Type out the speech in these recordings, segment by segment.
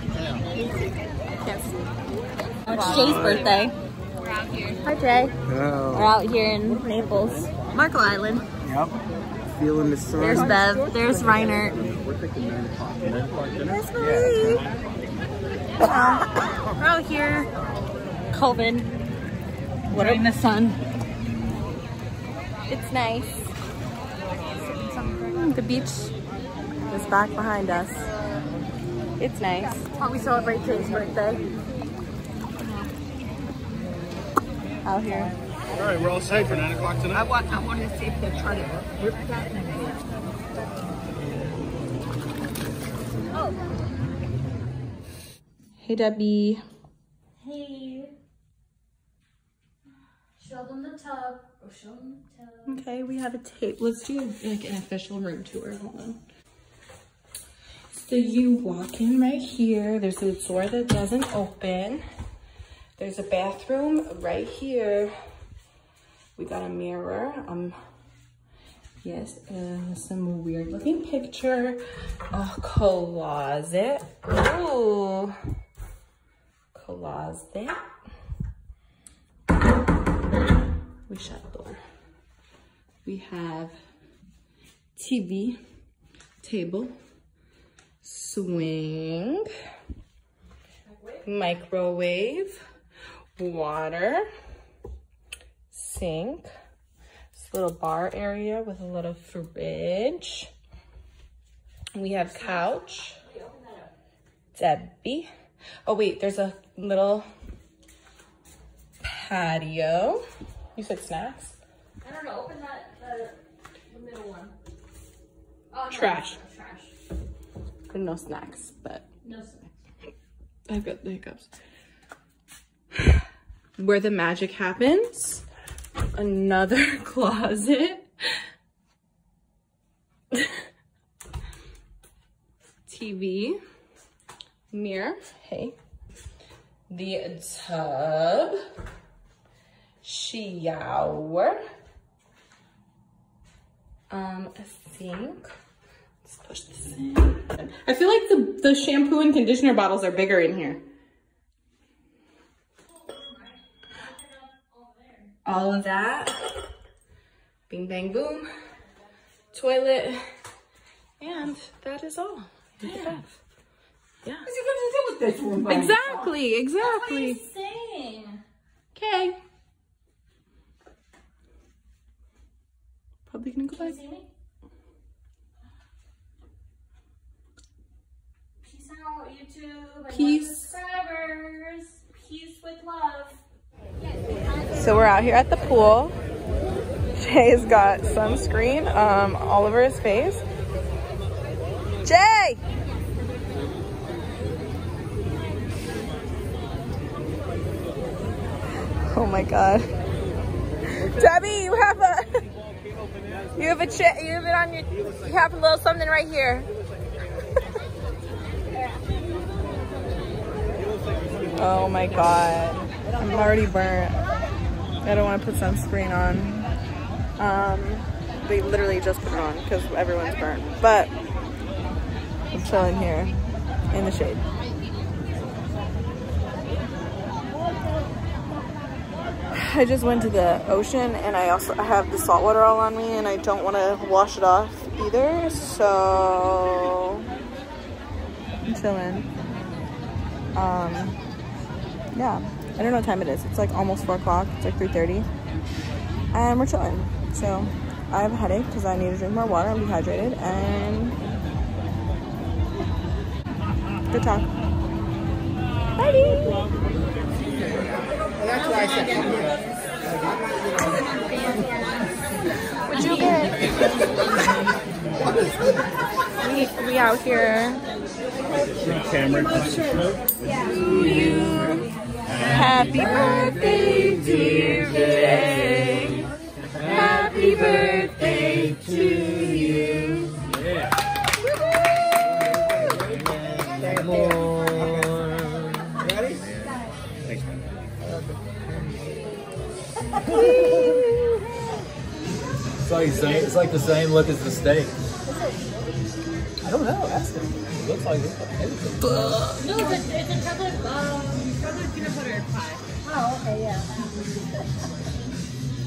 Can't. It's Jay's birthday. We're out here. Hi, Jay. We're out here in Naples, Marco Island. Yep. Feeling the sun. There's Bev. There's Reiner. There's Marie. Um, we're out here. COVID. What in the sun. It's nice. The beach is back behind us. It's nice. While we celebrate Jay's birthday. Out here. All right, we're all set for 9 o'clock tonight. I want, I want to see if they try to rip that in here. Hey, Debbie. Hey. Show them the tub. Or show them the tub. Okay, we have a tape. Let's do like an official room tour. Hold on. So you walk in right here. There's a door that doesn't open. There's a bathroom right here. We got a mirror. Um, yes, uh, some weird looking picture. A closet. Ooh, closet. We shut the door. We have TV, table, swing, microwave, water, sink, this little bar area with a little fridge. We have couch, Debbie. Oh wait, there's a little patio. You said snacks? I don't know. Open that, the, the middle one. Oh, no, Trash. no, trash. And no snacks, but No snacks. I've got the hiccups. Where the magic happens. Another closet. TV. Mirror. Hey. The tub. Shower. Um, a sink. I feel like the, the shampoo and conditioner bottles are bigger in here. All of that. Bing, bang, boom. Toilet. And that is all. Look at that. Yeah. What's he gonna do with this room? by Exactly, exactly. Saying. Okay. Probably gonna go Can you back. see me? Peace out, YouTube. Peace. Peace with love. So we're out here at the pool. Jay's got sunscreen um, all over his face. Jay! Oh my god. Debbie, you have a you have a you have it on your you have a little something right here. Oh my god. I'm already burnt. I don't want to put sunscreen on. Um, we literally just put it on because everyone's burnt. But I'm chilling here in the shade. I just went to the ocean and I also I have the salt water all on me and I don't want to wash it off either. So I'm chilling. Um, yeah. I don't know what time it is. It's like almost 4 o'clock. It's like 3.30. And we're chilling. So I have a headache because I need to drink more water and be hydrated. And good talk. Bye. That's why I said. What'd you get? we, we out here. Cameron. Happy birthday, dear Jay. Happy birthday to you. It's like, same, it's like the same look as the steak. I don't know. Ask him. It looks like it. No, it's a, it's a chocolate, um, chocolate peanut butter pie. Oh, okay, yeah.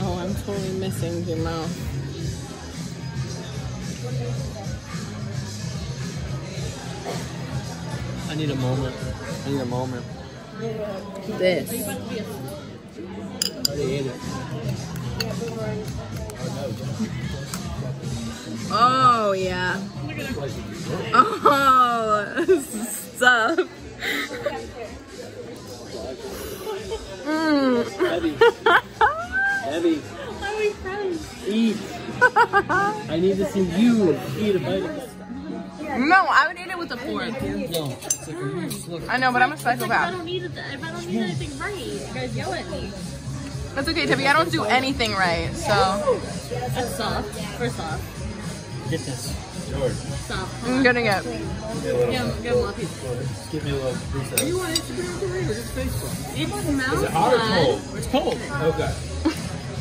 Oh, I'm totally missing your mouth. I need a moment. I need a moment. This. I already ate it. Oh yeah. Oh stuff. Mm. Heavy. Heavy. Are we friends? Eat. I need to see you eat a bite of this. No, I would eat it with a fork. No, it's like a huge look. I know, but I'm a It's like if I don't need it, if I don't need anything right, you guys yell at me. That's okay, Tiffy. I don't do anything right, so That's soft. First off, Get this. soft. I'm gonna get. Give him, give him a piece. Give me a little recess. You want Instagram story or just Facebook? It smells Hot or bad. cold? It's cold. Okay.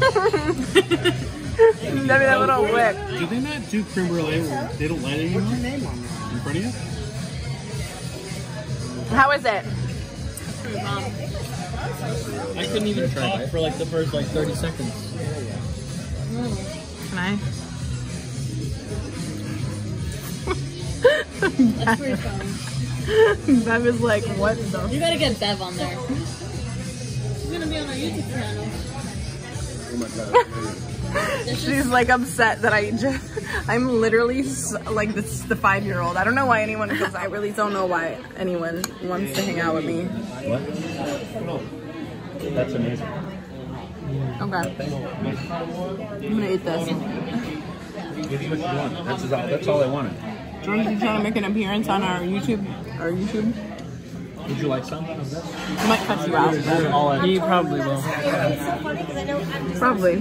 Give me that little whip. Do they not do creme brulee where they don't light it anymore? What's your name on there? In front of you? How is it? I couldn't even talk for like the first like 30 seconds. Can I? That's pretty fun. Bev is like, what the? You gotta get Bev on there. She's gonna be on our YouTube channel. Oh my god. She's like upset that I just, I'm literally like this, the five year old. I don't know why anyone, because I really don't know why anyone wants to hang out with me. What? That's amazing. Okay. I'm gonna eat this. Give you what you want. That's all, that's all I wanted. Jordan's you trying to make an appearance on our YouTube, our YouTube. Would you like some of this? I might cut you out. That's all He probably will. Probably.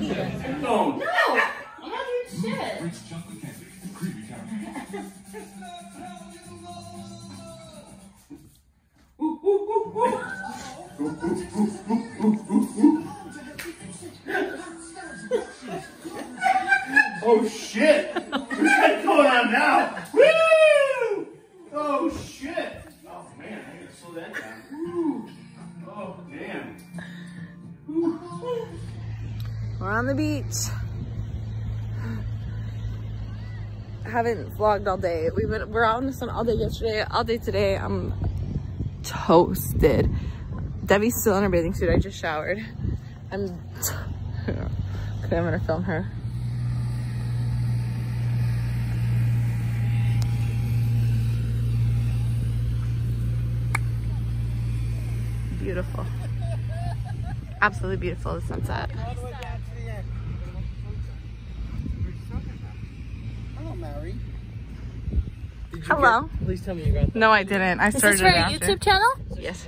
On the beach. Haven't vlogged all day. We've been we're out in the sun all day yesterday, all day today. I'm toasted. Debbie's still in her bathing suit. I just showered. I'm okay, I'm gonna film her. Beautiful. Absolutely beautiful, the sunset. Mary. Hello. Please tell me you got that. No, I didn't. I started Is this started for it your. YouTube channel? Yes.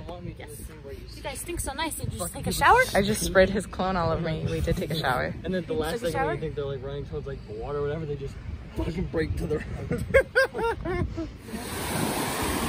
You guys think so nice. Did you just take a shower? I just sprayed his cologne all over me. We did take a shower. And then the last Took a second when you think they're like running towards like the water or whatever, they just fucking break to the road.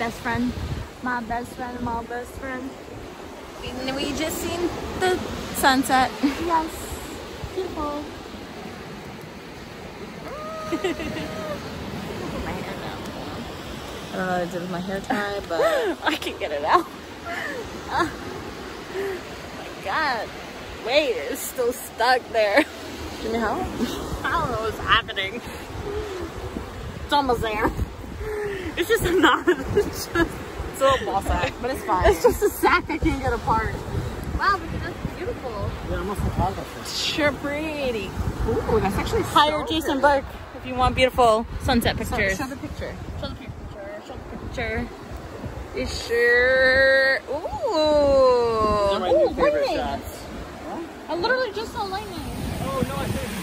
best friend. My best friend, my best friend. And we just seen the sunset. Yes. Beautiful. I don't know what I did with my hair tie, but I can get it out. oh my God, wait, it's still stuck there. Give me help. I don't know what's happening. It's almost there. It's just a knot. It's just, It's a little ball sack, but it's fine. it's just a sack I can't get apart. Wow, but that's beautiful. Yeah, I'm a photographer. sure pretty. Ooh, that's actually Hire Jason Burke if you want beautiful sunset pictures. Show the picture. Show the picture. Show the picture. You sure. Ooh. my new Ooh, favorite lightning. shots. I literally just saw lightning. Oh no, I think